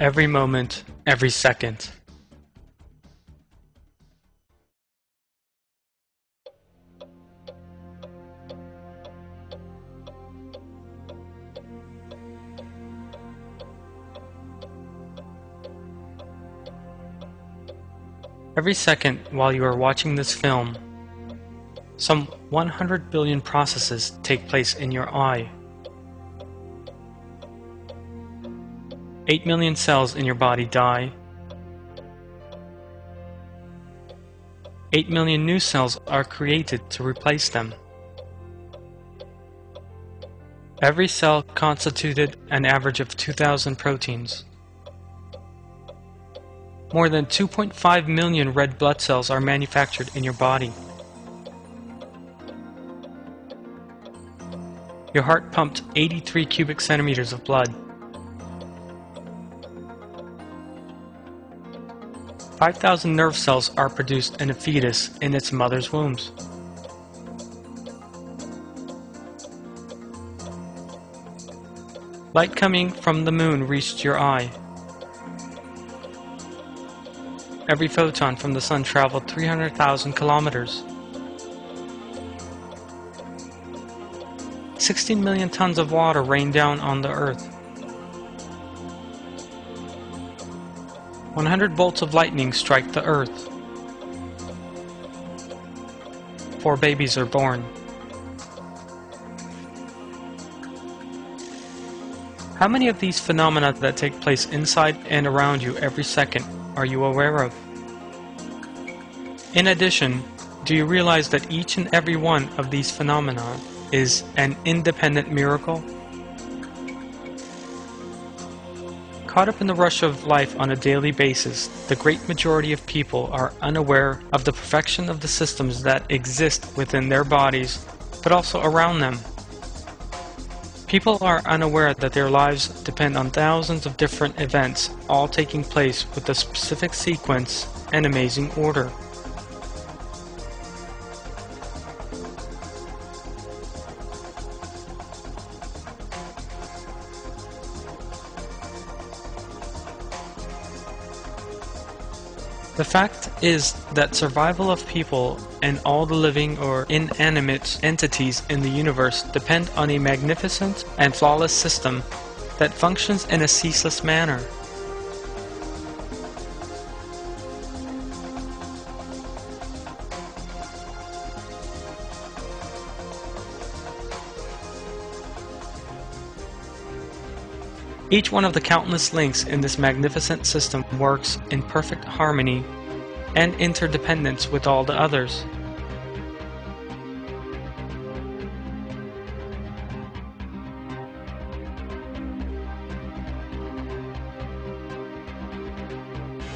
every moment, every second. Every second while you are watching this film, some 100 billion processes take place in your eye. 8 million cells in your body die. 8 million new cells are created to replace them. Every cell constituted an average of 2,000 proteins. More than 2.5 million red blood cells are manufactured in your body. Your heart pumped 83 cubic centimeters of blood. 5,000 nerve cells are produced in a fetus in its mother's wombs. Light coming from the moon reached your eye. Every photon from the sun traveled 300,000 kilometers. 16 million tons of water rained down on the earth. 100 bolts of lightning strike the earth. Four babies are born. How many of these phenomena that take place inside and around you every second are you aware of? In addition, do you realize that each and every one of these phenomena is an independent miracle? Caught up in the rush of life on a daily basis, the great majority of people are unaware of the perfection of the systems that exist within their bodies, but also around them. People are unaware that their lives depend on thousands of different events, all taking place with a specific sequence and amazing order. The fact is that survival of people and all the living or inanimate entities in the universe depend on a magnificent and flawless system that functions in a ceaseless manner. Each one of the countless links in this magnificent system works in perfect harmony and interdependence with all the others.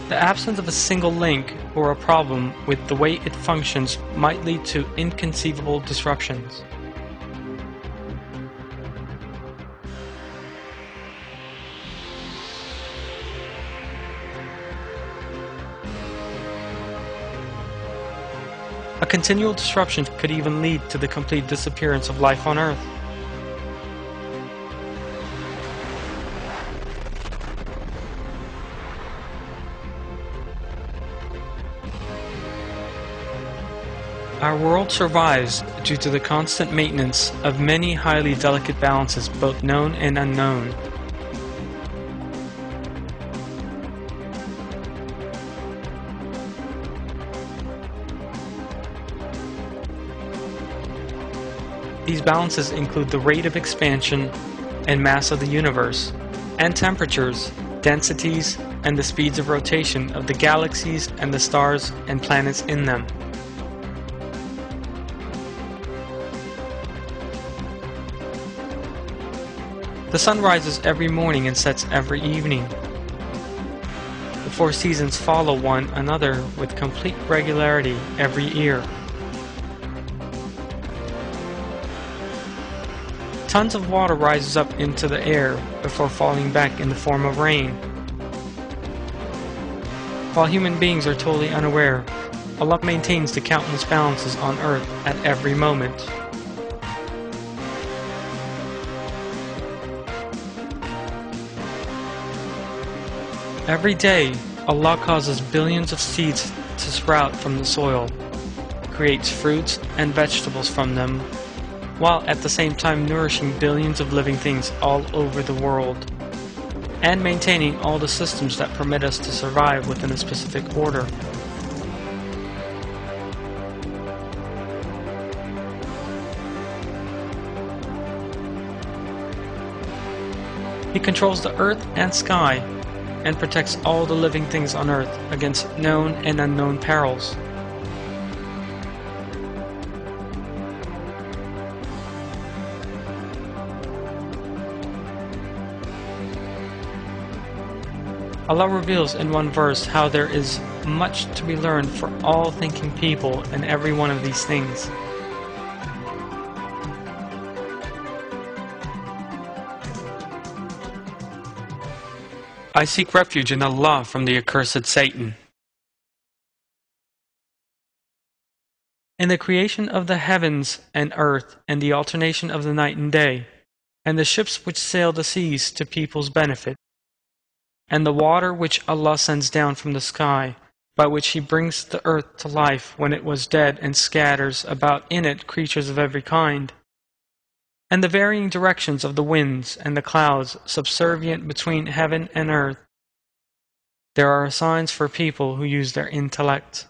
The absence of a single link or a problem with the way it functions might lead to inconceivable disruptions. A continual disruption could even lead to the complete disappearance of life on Earth. Our world survives due to the constant maintenance of many highly delicate balances both known and unknown. These balances include the rate of expansion and mass of the universe, and temperatures, densities, and the speeds of rotation of the galaxies and the stars and planets in them. The sun rises every morning and sets every evening. The four seasons follow one another with complete regularity every year. Tons of water rises up into the air before falling back in the form of rain. While human beings are totally unaware, Allah maintains the countless balances on earth at every moment. Every day, Allah causes billions of seeds to sprout from the soil, creates fruits and vegetables from them, while at the same time nourishing billions of living things all over the world, and maintaining all the systems that permit us to survive within a specific order. He controls the earth and sky, and protects all the living things on earth against known and unknown perils. Allah reveals in one verse how there is much to be learned for all thinking people in every one of these things. I seek refuge in Allah from the accursed Satan. In the creation of the heavens and earth, and the alternation of the night and day, and the ships which sail the seas to people's benefit, and the water which Allah sends down from the sky, by which He brings the earth to life when it was dead and scatters about in it creatures of every kind, and the varying directions of the winds and the clouds subservient between heaven and earth. There are signs for people who use their intellect.